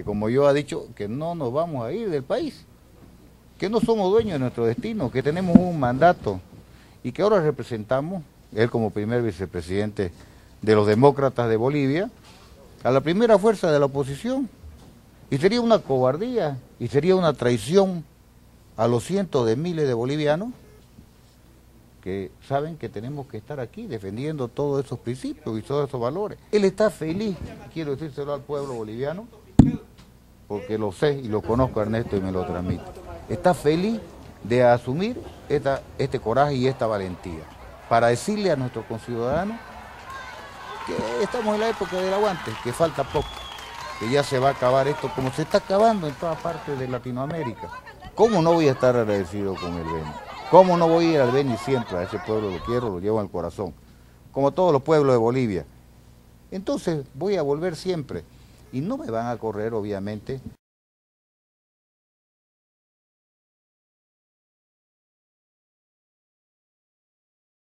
que como yo ha dicho, que no nos vamos a ir del país, que no somos dueños de nuestro destino, que tenemos un mandato y que ahora representamos, él como primer vicepresidente de los demócratas de Bolivia, a la primera fuerza de la oposición. Y sería una cobardía y sería una traición a los cientos de miles de bolivianos que saben que tenemos que estar aquí defendiendo todos esos principios y todos esos valores. Él está feliz, quiero decírselo al pueblo boliviano, porque lo sé y lo conozco Ernesto y me lo transmite. Está feliz de asumir esta, este coraje y esta valentía para decirle a nuestros conciudadanos que estamos en la época del aguante, que falta poco, que ya se va a acabar esto como se está acabando en toda parte de Latinoamérica. ¿Cómo no voy a estar agradecido con el Beni? ¿Cómo no voy a ir al Beni siempre? A ese pueblo lo quiero, lo llevo el corazón, como todos los pueblos de Bolivia. Entonces voy a volver siempre y no me van a correr, obviamente,